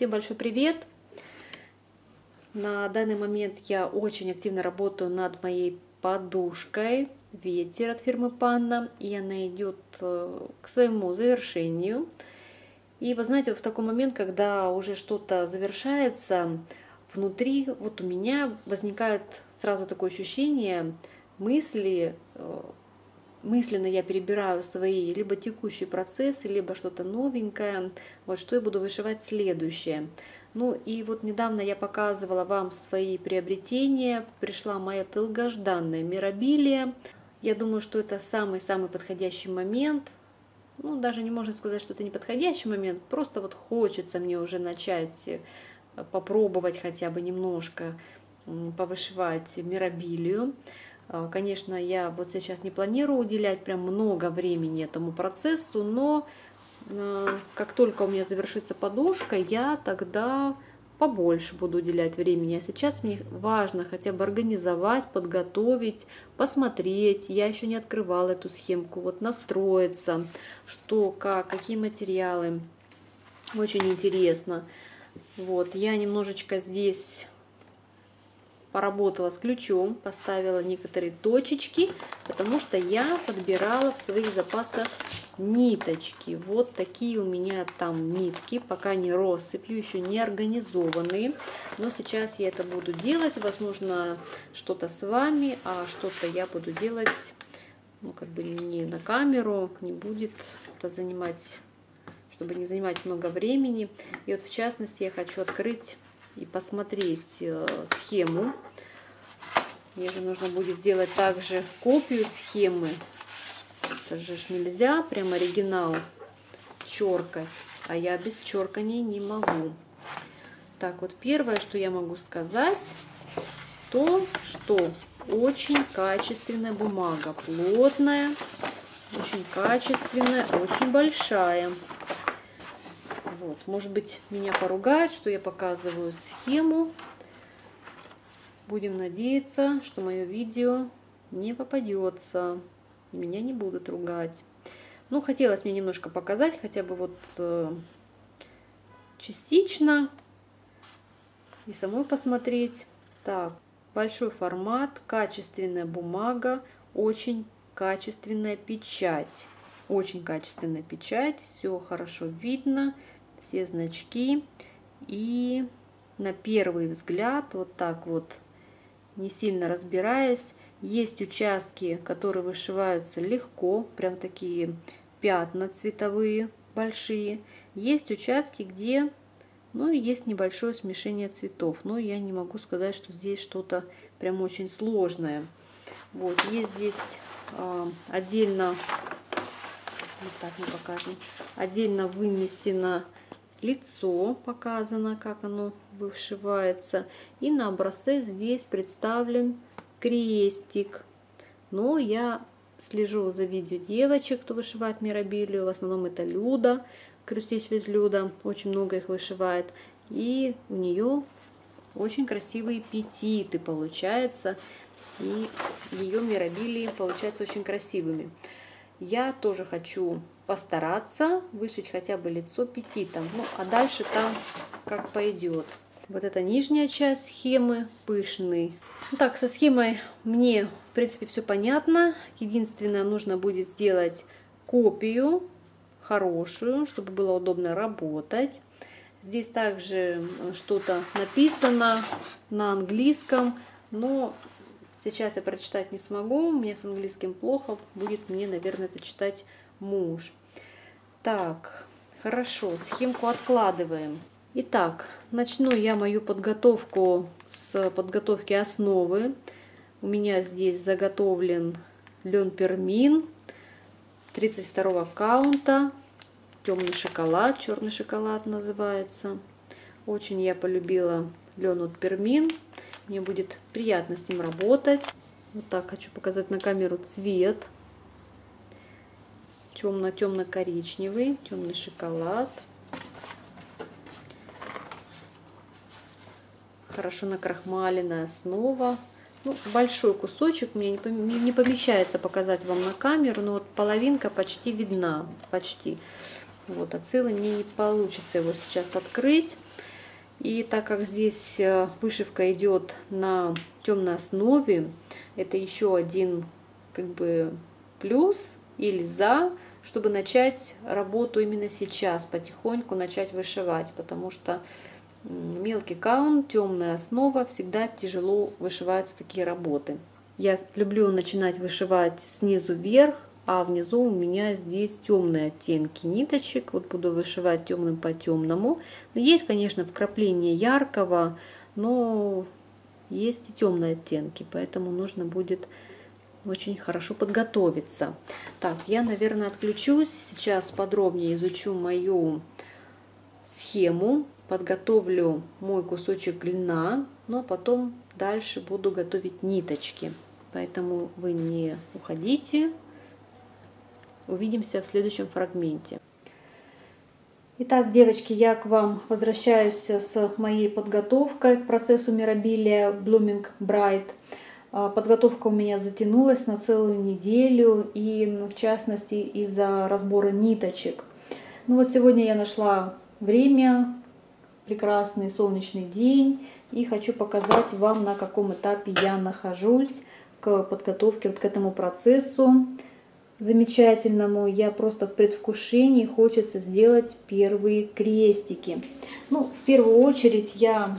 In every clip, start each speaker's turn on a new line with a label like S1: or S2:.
S1: Всем большой привет! На данный момент я очень активно работаю над моей подушкой ветер от фирмы Панна, и она идет э, к своему завершению. И вы знаете, в такой момент, когда уже что-то завершается, внутри вот у меня возникает сразу такое ощущение мысли, э, мысленно я перебираю свои либо текущие процессы, либо что-то новенькое, вот что я буду вышивать следующее. Ну и вот недавно я показывала вам свои приобретения, пришла моя долгожданная мирабилия. Я думаю, что это самый-самый подходящий момент. Ну, даже не можно сказать, что это не подходящий момент, просто вот хочется мне уже начать э, попробовать хотя бы немножко повышивать мирабилию. А, конечно, я вот сейчас не планирую уделять прям много времени этому процессу, но а, как только у меня завершится подушка, я тогда побольше буду уделять времени. А сейчас мне важно хотя бы организовать, подготовить, посмотреть. Я еще не открывала эту схемку. Вот настроиться, что, как, какие материалы. Очень интересно. Вот, я немножечко здесь поработала с ключом, поставила некоторые точечки, потому что я подбирала в своих запасах ниточки. Вот такие у меня там нитки, пока не россыпью, еще не организованные. Но сейчас я это буду делать, возможно, что-то с вами, а что-то я буду делать, ну, как бы не на камеру, не будет это занимать, чтобы не занимать много времени. И вот в частности я хочу открыть и посмотреть э, схему. Мне же нужно будет сделать также копию схемы. Это же нельзя прям оригинал черкать, а я без черкания не могу. Так, вот первое, что я могу сказать, то, что очень качественная бумага, плотная, очень качественная, очень большая. Вот, может быть, меня поругают, что я показываю схему. Будем надеяться, что мое видео не попадется, и меня не будут ругать. Ну, хотелось мне немножко показать, хотя бы вот э, частично, и самой посмотреть. Так, большой формат, качественная бумага, очень качественная печать. Очень качественная печать, все хорошо видно, все значки. И на первый взгляд, вот так вот, не сильно разбираясь, есть участки, которые вышиваются легко, прям такие пятна цветовые большие. Есть участки, где ну, есть небольшое смешение цветов. Но я не могу сказать, что здесь что-то прям очень сложное. Вот, есть здесь э, отдельно, вот так мы покажем, отдельно вынесено лицо показано, как оно вышивается. И на образце здесь представлен крестик. Но я слежу за видео девочек, кто вышивает мирабилию. В основном это Люда, крестись без Люда. Очень много их вышивает. И у нее очень красивые петиты получаются. И ее мирабилии получаются очень красивыми. Я тоже хочу постараться вышить хотя бы лицо петитом. Ну, а дальше там как пойдет. Вот эта нижняя часть схемы, пышный. Ну, так, со схемой мне, в принципе, все понятно. Единственное, нужно будет сделать копию хорошую, чтобы было удобно работать. Здесь также что-то написано на английском, но сейчас я прочитать не смогу. Мне с английским плохо. Будет мне, наверное, это читать муж. Так, хорошо, схемку откладываем. Итак, начну я мою подготовку с подготовки основы. У меня здесь заготовлен лен пермин 32 каунта, темный шоколад, черный шоколад называется. Очень я полюбила лен от пермин. Мне будет приятно с ним работать. Вот так хочу показать на камеру цвет темно-темно-коричневый, темный шоколад. Хорошо накрахмаленная основа. Ну, большой кусочек, мне не помещается показать вам на камеру, но вот половинка почти видна, почти. Вот, а целый мне не получится его сейчас открыть. И так как здесь э, вышивка идет на темной основе, это еще один как бы плюс или за, чтобы начать работу именно сейчас, потихоньку начать вышивать, потому что мелкий каун, темная основа, всегда тяжело вышиваются такие работы. Я люблю начинать вышивать снизу вверх, а внизу у меня здесь темные оттенки ниточек. Вот буду вышивать темным по темному. Но есть, конечно, вкрапление яркого, но есть и темные оттенки, поэтому нужно будет очень хорошо подготовиться. Так, я, наверное, отключусь. Сейчас подробнее изучу мою схему, подготовлю мой кусочек льна, но потом дальше буду готовить ниточки. Поэтому вы не уходите. Увидимся в следующем фрагменте. Итак, девочки, я к вам возвращаюсь с моей подготовкой к процессу мирабилия Blooming Bright. А, подготовка у меня затянулась на целую неделю, и в частности из-за разбора ниточек. Ну вот сегодня я нашла время, прекрасный солнечный день, и хочу показать вам, на каком этапе я нахожусь к подготовке вот к этому процессу замечательному. Я просто в предвкушении хочется сделать первые крестики. Ну, в первую очередь я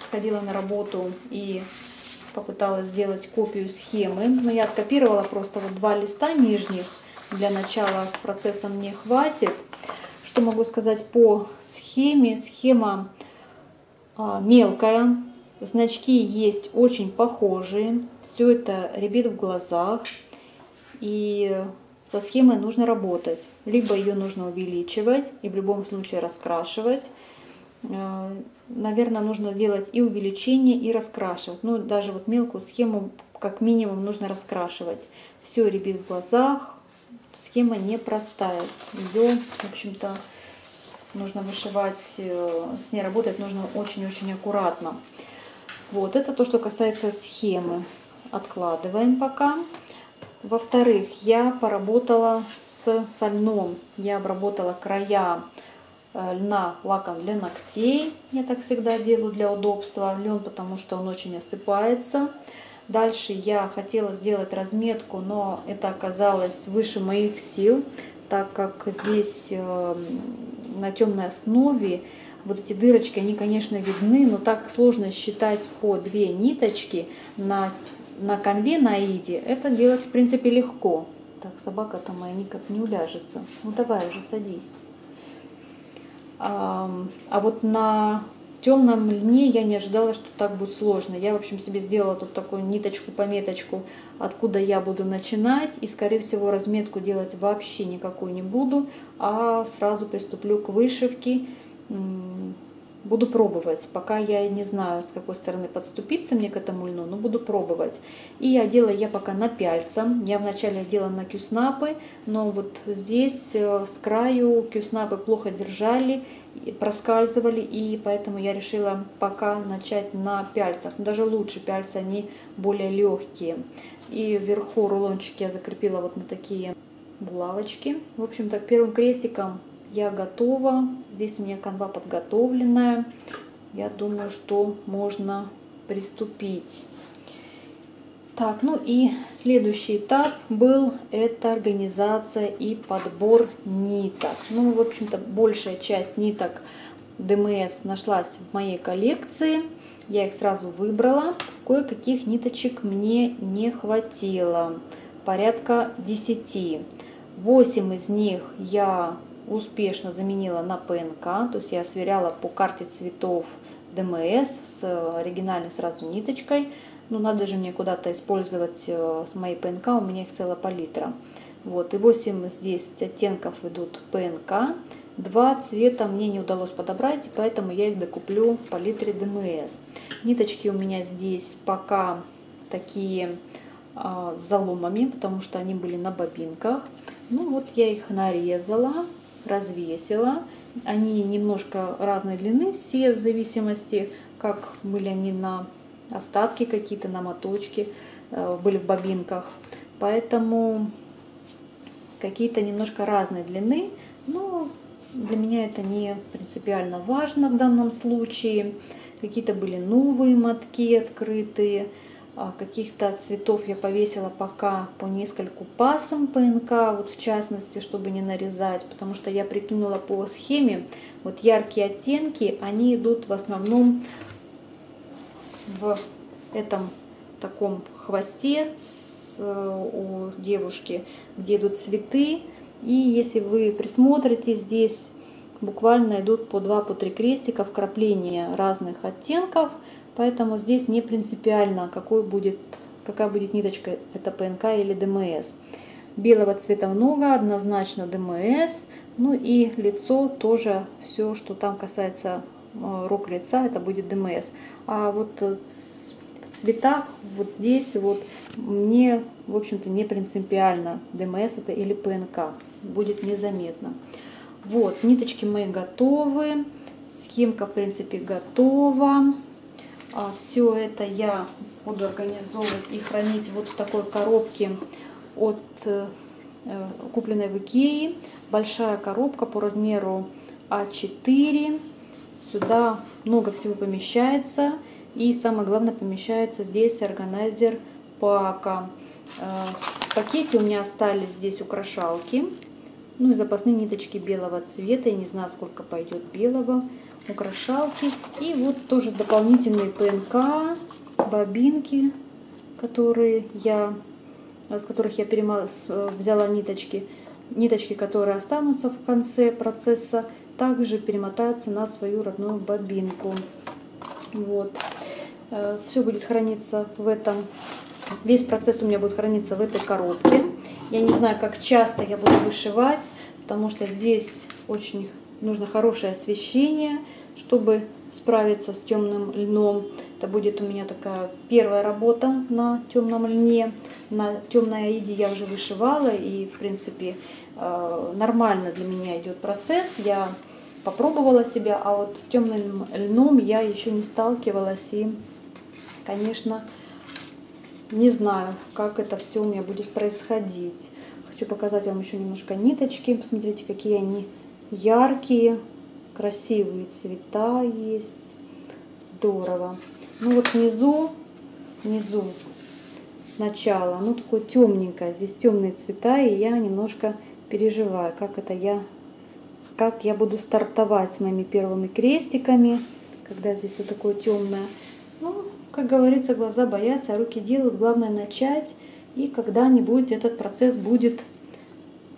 S1: сходила на работу и попыталась сделать копию схемы. Но я откопировала просто вот два листа нижних. Для начала процесса мне хватит. Что могу сказать по схеме? Схема а, мелкая, Значки есть очень похожие. Все это рябит в глазах. И со схемой нужно работать. Либо ее нужно увеличивать и в любом случае раскрашивать. Э, Наверное, нужно делать и увеличение, и раскрашивать. Ну, даже вот мелкую схему как минимум нужно раскрашивать. Все рябит в глазах. Схема непростая. Ее, в общем-то, нужно вышивать, э, с ней работать нужно очень-очень аккуратно. Вот, это то, что касается схемы. Откладываем пока. Во-вторых, я поработала с сольном. Я обработала края льна лаком для ногтей. Я так всегда делаю для удобства. Лен, потому что он очень осыпается. Дальше я хотела сделать разметку, но это оказалось выше моих сил, так как здесь э, на темной основе вот эти дырочки, они, конечно, видны, но так сложно считать по две ниточки на, на конве на иде. Это делать, в принципе, легко. Так, собака-то моя никак не уляжется. Ну, давай уже садись. А, вот на темном льне я не ожидала, что так будет сложно. Я, в общем, себе сделала тут такую ниточку-пометочку, откуда я буду начинать. И, скорее всего, разметку делать вообще никакую не буду, а сразу приступлю к вышивке буду пробовать. Пока я не знаю, с какой стороны подступиться мне к этому льну, но буду пробовать. И одела я пока на пяльца. Я вначале одела на кюснапы, но вот здесь э, с краю кюснапы плохо держали, проскальзывали, и поэтому я решила пока начать на пяльцах. Даже лучше пяльцы, они более легкие. И вверху рулончик я закрепила вот на такие булавочки. В общем-то, первым крестиком я готова. Здесь у меня канва подготовленная. Я думаю, что можно приступить. Так, ну и следующий этап был это организация и подбор ниток. Ну, в общем-то, большая часть ниток ДМС нашлась в моей коллекции. Я их сразу выбрала. Кое-каких ниточек мне не хватило. Порядка 10. 8 из них я успешно заменила на ПНК, то есть я сверяла по карте цветов ДМС с оригинальной сразу ниточкой. Ну, надо же мне куда-то использовать э, с моей ПНК, у меня их целая палитра. Вот, и 8 здесь оттенков идут ПНК. Два цвета мне не удалось подобрать, поэтому я их докуплю в палитре ДМС. Ниточки у меня здесь пока такие а, с заломами, потому что они были на бобинках. Ну вот я их нарезала развесила. Они немножко разной длины, все в зависимости, как были они на остатки какие-то, на моточки, э, были в бобинках. Поэтому какие-то немножко разной длины, но для меня это не принципиально важно в данном случае. Какие-то были новые мотки открытые, каких-то цветов я повесила пока по нескольку пасом ПНК, вот в частности, чтобы не нарезать, потому что я прикинула по схеме, вот яркие оттенки, они идут в основном в этом таком хвосте с, э, у девушки, где идут цветы, и если вы присмотрите, здесь буквально идут по 2-3 по крестика вкрапления разных оттенков, Поэтому здесь не принципиально, какой будет, какая будет ниточка, это ПНК или ДМС. Белого цвета много, однозначно ДМС. Ну и лицо тоже, все, что там касается э, рук лица, это будет ДМС. А вот э, в цветах, вот здесь вот, мне, в общем-то, не принципиально, ДМС это или ПНК, будет незаметно. Вот, ниточки мои готовы, схемка, в принципе, готова. А все это я буду организовывать и хранить вот в такой коробке от э, купленной в Икее. Большая коробка по размеру А4. Сюда много всего помещается. И самое главное помещается здесь органайзер пака. Э, в пакете у меня остались здесь украшалки. Ну и запасные ниточки белого цвета. Я не знаю, сколько пойдет белого украшалки. И вот тоже дополнительные ПНК, бобинки, которые я, с которых я перема... взяла ниточки. Ниточки, которые останутся в конце процесса, также перемотаются на свою родную бобинку. Вот. Э, Все будет храниться в этом, весь процесс у меня будет храниться в этой коробке. Я не знаю, как часто я буду вышивать, потому что здесь очень нужно хорошее освещение, чтобы справиться с темным льном. Это будет у меня такая первая работа на темном льне. На темной аиде я уже вышивала и, в принципе, э, нормально для меня идет процесс. Я попробовала себя, а вот с темным льном я еще не сталкивалась. И, конечно, не знаю, как это все у меня будет происходить. Хочу показать вам еще немножко ниточки. Посмотрите, какие они яркие красивые цвета есть. Здорово. Ну вот внизу, внизу начало, ну такое темненькое. Здесь темные цвета, и я немножко переживаю, как это я, как я буду стартовать с моими первыми крестиками, когда здесь вот такое темное. Ну, как говорится, глаза боятся, а руки делают. Главное начать, и когда-нибудь этот процесс будет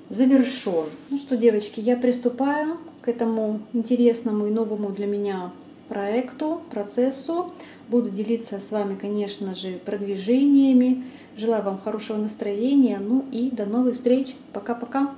S1: завершен. Ну что, девочки, я приступаю к этому интересному и новому для меня проекту, процессу. Буду делиться с вами, конечно же, продвижениями. Желаю вам хорошего настроения. Ну и до новых встреч. Пока-пока.